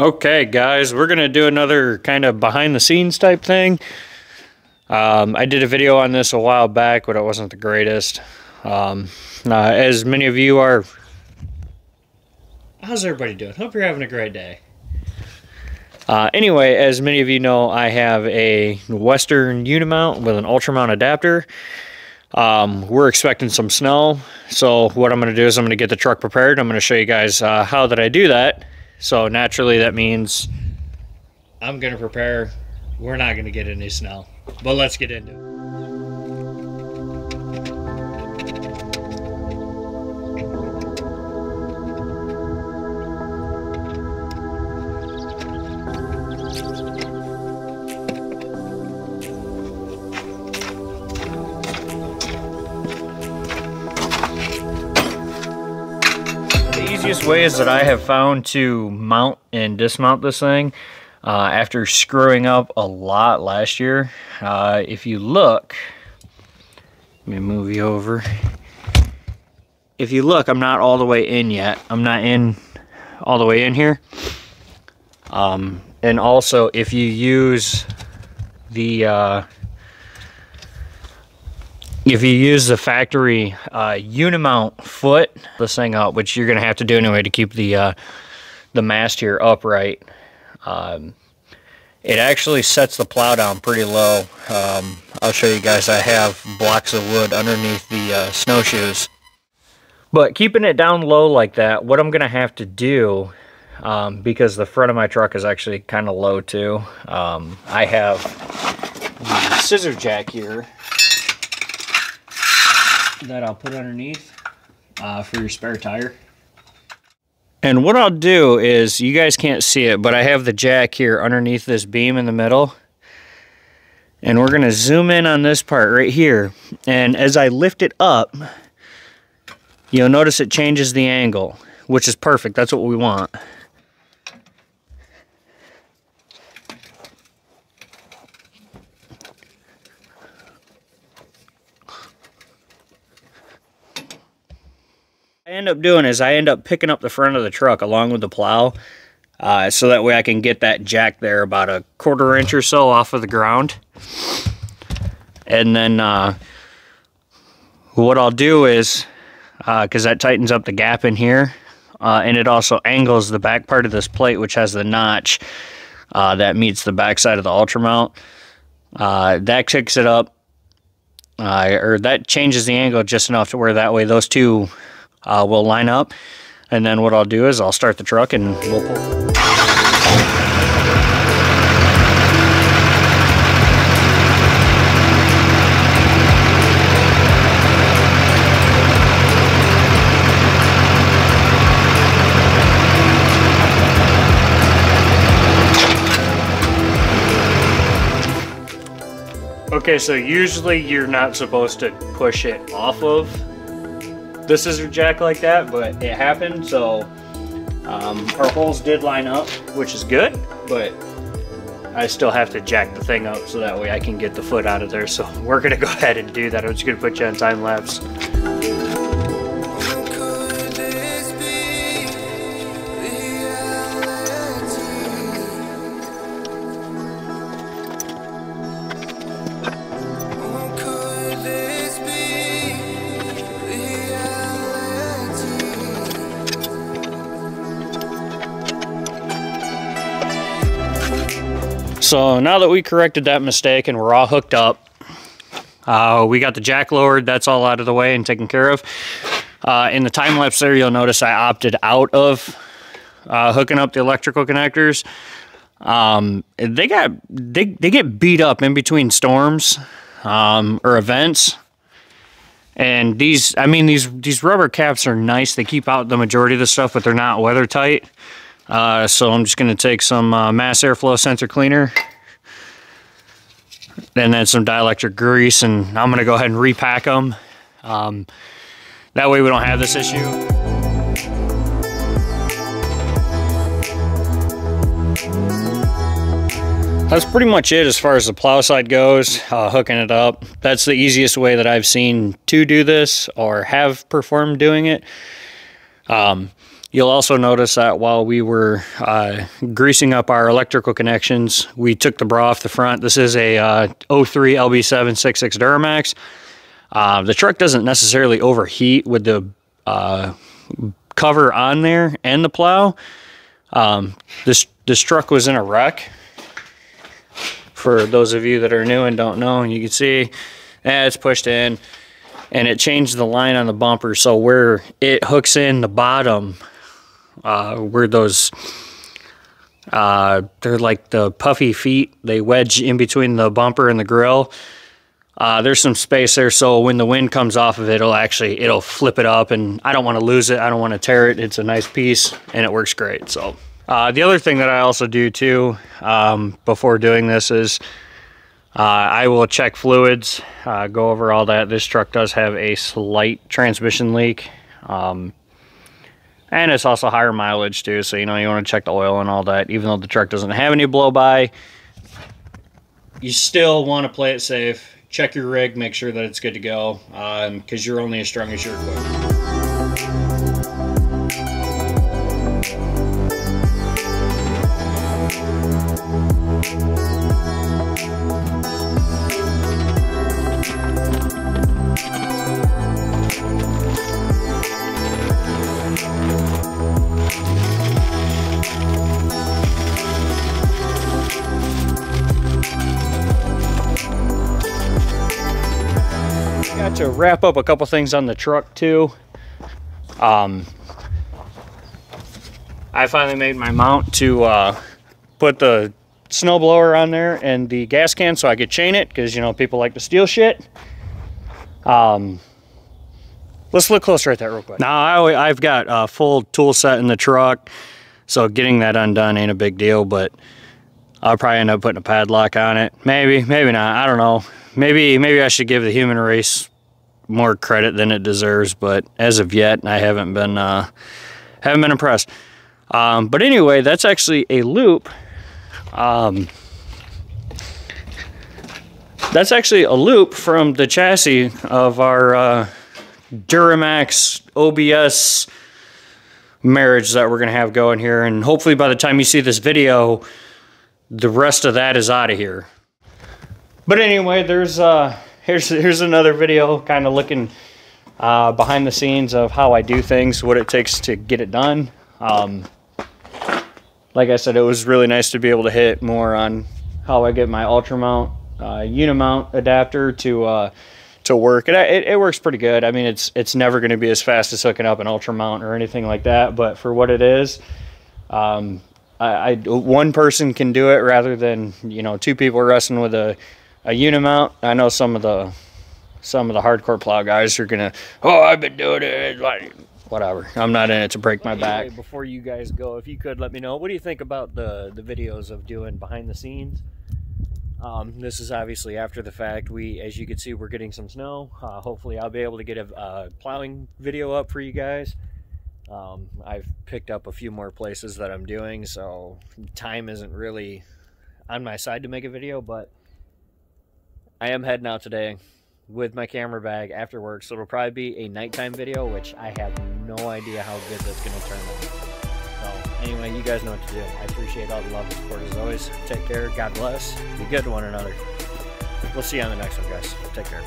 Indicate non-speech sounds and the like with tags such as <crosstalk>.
Okay, guys, we're going to do another kind of behind the scenes type thing. Um, I did a video on this a while back, but it wasn't the greatest. Um, uh, as many of you are... How's everybody doing? Hope you're having a great day. Uh, anyway, as many of you know, I have a Western Unimount with an Ultramount adapter. Um, we're expecting some snow, so what I'm going to do is I'm going to get the truck prepared. I'm going to show you guys uh, how that I do that. So naturally that means I'm going to prepare. We're not going to get any snow, but let's get into it. Ways that I have found to mount and dismount this thing uh, after screwing up a lot last year. Uh, if you look, let me move you over. If you look, I'm not all the way in yet. I'm not in all the way in here. Um, and also, if you use the uh, if you use the factory uh, Unimount foot this thing up, which you're going to have to do anyway to keep the uh, the mast here upright, um, it actually sets the plow down pretty low. Um, I'll show you guys. I have blocks of wood underneath the uh, snowshoes. But keeping it down low like that, what I'm going to have to do, um, because the front of my truck is actually kind of low too, um, I have the scissor jack here that I'll put underneath uh, for your spare tire. And what I'll do is, you guys can't see it, but I have the jack here underneath this beam in the middle. And we're going to zoom in on this part right here. And as I lift it up, you'll notice it changes the angle, which is perfect. That's what we want. End up doing is I end up picking up the front of the truck along with the plow uh, so that way I can get that jack there about a quarter inch or so off of the ground. And then uh, what I'll do is, because uh, that tightens up the gap in here, uh, and it also angles the back part of this plate, which has the notch uh, that meets the back side of the Ultramount. Uh, that kicks it up, or that changes the angle just enough to where that way those two uh, will line up. And then what I'll do is I'll start the truck and we'll pull. Okay, so usually you're not supposed to push it off of the scissor jack like that, but it happened, so um, our holes did line up, which is good, but I still have to jack the thing up so that way I can get the foot out of there. So <laughs> we're gonna go ahead and do that. I'm just gonna put you on time lapse. So now that we corrected that mistake and we're all hooked up, uh, we got the jack lowered, that's all out of the way and taken care of. Uh, in the time lapse there, you'll notice I opted out of uh, hooking up the electrical connectors. Um, they got they, they get beat up in between storms um, or events. And these, I mean, these these rubber caps are nice. They keep out the majority of the stuff, but they're not weather tight. Uh, so I'm just going to take some uh, mass airflow sensor cleaner and then some dielectric grease and I'm going to go ahead and repack them. Um, that way we don't have this issue. That's pretty much it as far as the plow side goes, uh, hooking it up. That's the easiest way that I've seen to do this or have performed doing it. Um, You'll also notice that while we were uh, greasing up our electrical connections, we took the bra off the front. This is a uh, 03 LB766 Duramax. Uh, the truck doesn't necessarily overheat with the uh, cover on there and the plow. Um, this, this truck was in a wreck. For those of you that are new and don't know, you can see eh, it's pushed in and it changed the line on the bumper. So where it hooks in the bottom uh, where those uh, they're like the puffy feet. They wedge in between the bumper and the grill. Uh, there's some space there, so when the wind comes off of it, it'll actually it'll flip it up, and I don't want to lose it. I don't want to tear it. It's a nice piece, and it works great. So uh, the other thing that I also do too um, before doing this is uh, I will check fluids, uh, go over all that. This truck does have a slight transmission leak. Um, and it's also higher mileage too, so you know you want to check the oil and all that. Even though the truck doesn't have any blow by, you still want to play it safe. Check your rig, make sure that it's good to go, because um, you're only as strong as your equipment. To wrap up a couple things on the truck too. Um, I finally made my mount to uh, put the snowblower on there and the gas can so I could chain it because you know people like to steal shit. Um, let's look closer at that real quick. Now I, have got a full tool set in the truck, so getting that undone ain't a big deal. But I'll probably end up putting a padlock on it. Maybe, maybe not. I don't know. Maybe, maybe I should give the human race more credit than it deserves, but as of yet, I haven't been uh, haven't been impressed. Um, but anyway, that's actually a loop. Um, that's actually a loop from the chassis of our uh, Duramax OBS marriage that we're going to have going here. And hopefully by the time you see this video, the rest of that is out of here. But anyway, there's... Uh, <laughs> here's here's another video kind of looking uh, behind the scenes of how I do things, what it takes to get it done. Um, like I said, it was really nice to be able to hit more on how I get my Ultramount uh, Unimount adapter to uh, to work. It, it, it, works pretty good. I mean, it's it's never going to be as fast as hooking up an Ultramount or anything like that, but for what it is, um, I, I, one person can do it rather than you know two people wrestling with a a Unimount. I know some of the some of the hardcore plow guys are gonna, oh, I've been doing it, like whatever. I'm not in it to break my back. Before you guys go, if you could let me know, what do you think about the the videos of doing behind the scenes? Um, this is obviously after the fact. We, as you can see, we're getting some snow. Uh, hopefully, I'll be able to get a uh, plowing video up for you guys. Um, I've picked up a few more places that I'm doing, so time isn't really on my side to make a video, but I am heading out today with my camera bag after work, so it'll probably be a nighttime video, which I have no idea how good that's going to turn out. So, anyway, you guys know what to do. I appreciate all the love and support as always. Take care. God bless. Be good to one another. We'll see you on the next one, guys. Take care.